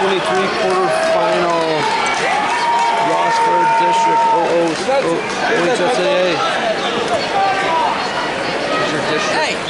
23 quarterfinal. Rossford District oh, oh, OHSAA. Here's your district Hey,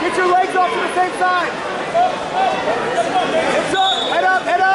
Get your legs off to the same side. Hips up, head up, head up.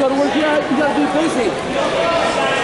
got to work you. You got to be busy.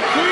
got it.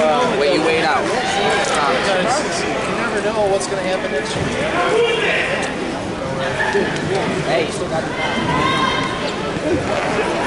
uh, wait, you wait out. You never know what's going to happen next year. Hey, you still got the.